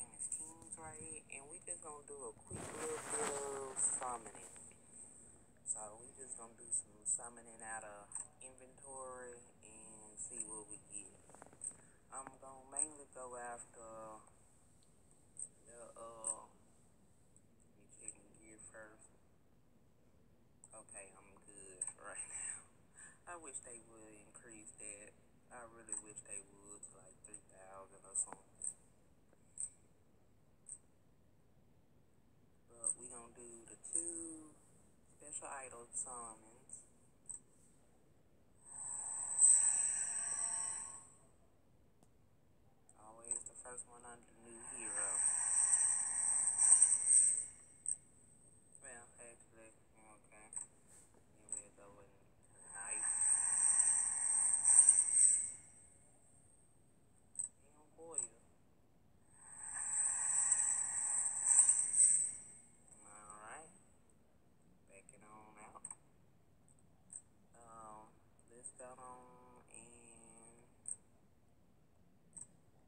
name is King's Raid, and we just gonna do a quick little bit of summoning. So we just gonna do some summoning out of inventory and see what we get. I'm gonna mainly go after the uh let me check my gear first. Okay, I'm good right now. I wish they would increase that. I really wish they would to like 3,000 or something. But we gonna do the two special idol summons. Always the first one under new hero. Well, actually, okay. Then we'll go with knight. Damn boy. Alright. Backing on out. Um, let's go on and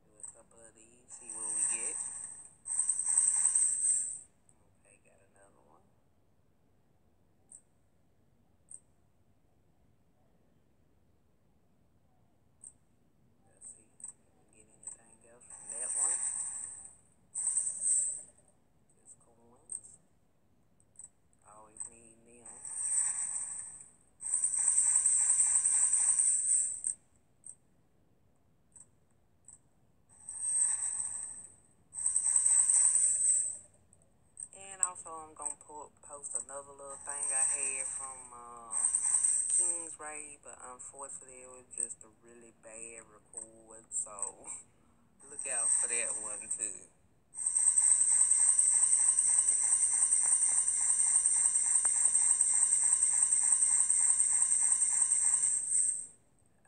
do a couple of these, see what we get. Okay, got another one. Let's see if we can get anything else from that one. Just coins. Always need them. And also, I'm gonna po- post another little thing I had from uh, King's Raid, but unfortunately, it was just a really bad record. So look out for that one too.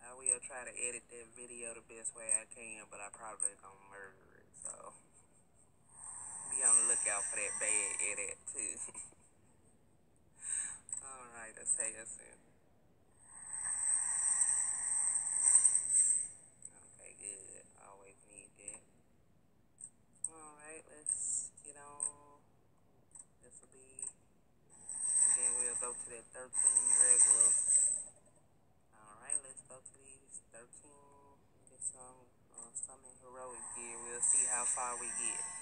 I will try to edit that video the best way I can, but I probably gonna murder the lookout for that bad edit too. All right, let's take us in. Okay, good. Always need that. All right, let's get on. This will be, and then we'll go to that 13 regular. All right, let's go to these 13. Get some uh, some heroic gear. We'll see how far we get.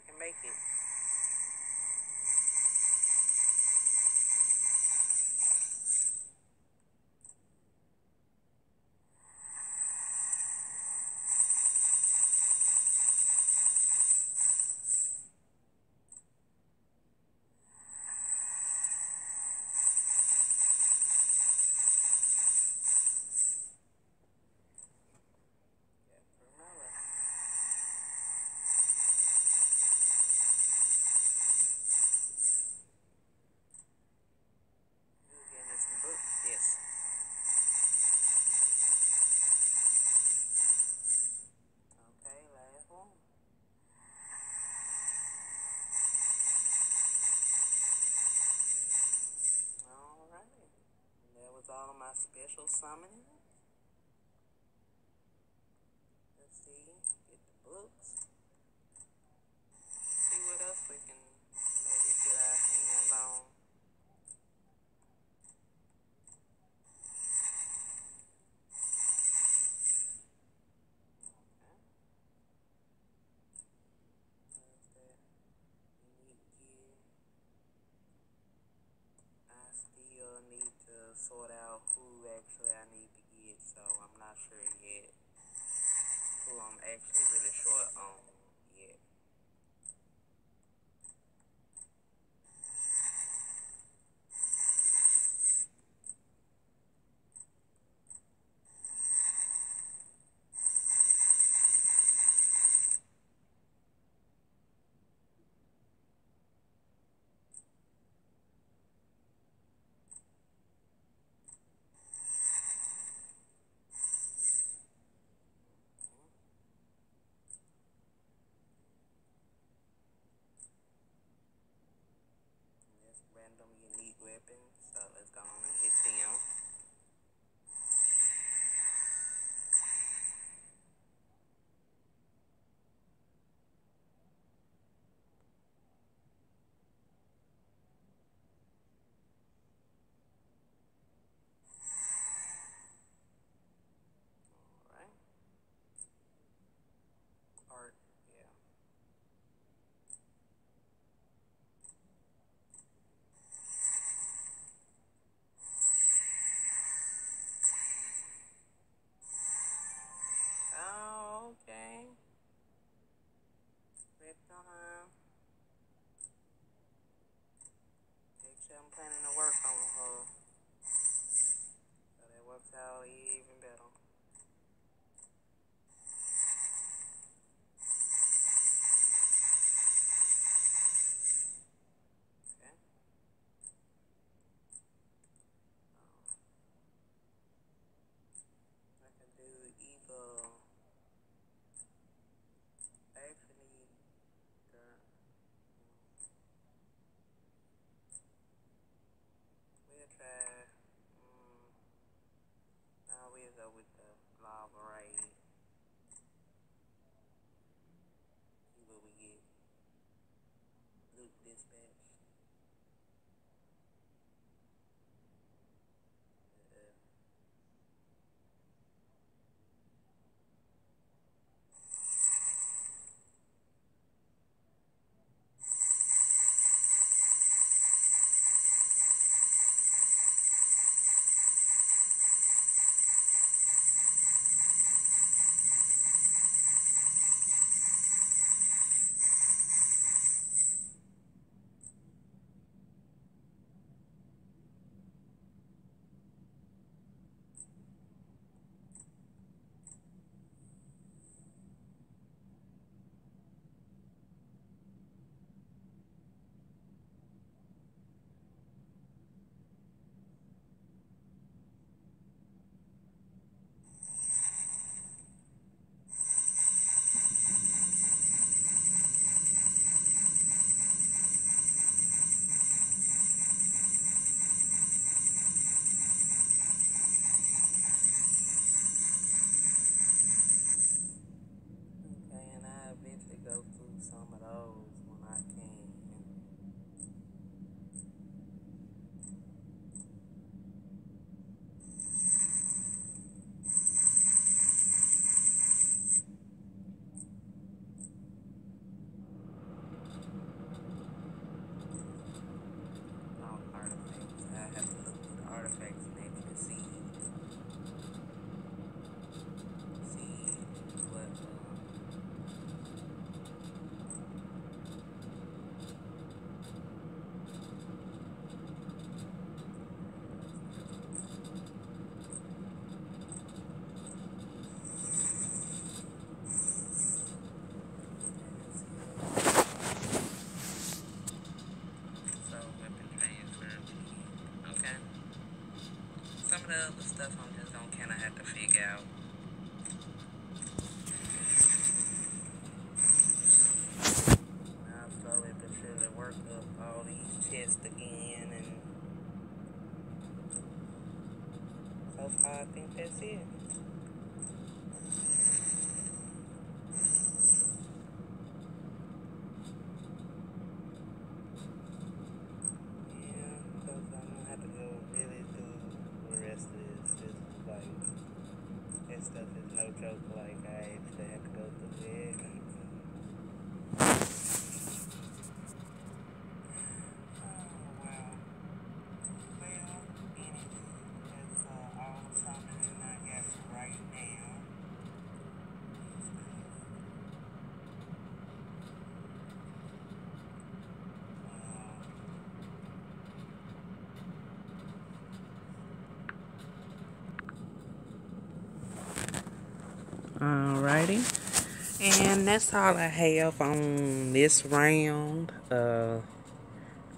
I can make it. Yeah, Carmella. You give me some books? Yes. Okay, last one. Alright. That was all of my special summoning. Let's see. Get the books. see what else we can maybe get our hands on. Sort out who actually I need to get, so I'm not sure yet who I'm actually really short on yet. And That's random unique weapons, so let's go on and hit them. Alright. Art, yeah. Oh, okay. Reptile. Actually, I'm planning to work on her. So that works out even better. Okay. Um, I can do either. Actually, the. We'll try. Mm, no, we'll go with the lava raid. See what we get. Loot Other stuff I'm just gonna kinda have to figure out. I'll slowly but surely work up all these chests again and so far I think that's it. Yeah, because I'm gonna have to go really through the rest of this. This is like, that stuff is no joke. Like, I actually have to go through it. Alrighty. And that's all I have on this round. Uh,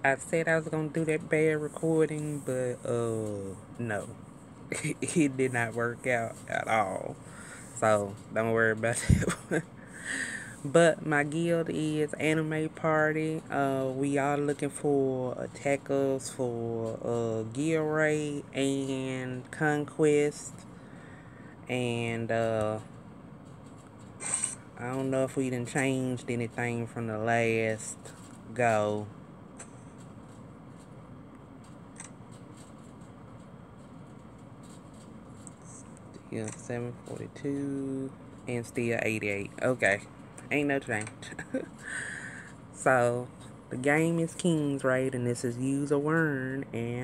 I said I was going to do that bad recording, but uh, no. it did not work out at all. So, don't worry about that But my guild is Anime Party. Uh, we are looking for attackers for uh, Gear Raid and Conquest. And uh, I don't know if we didn't changed anything from the last go. Yeah, 742 and still 88. Okay. Ain't no change. so, the game is King's Raid, and this is Use a Word, and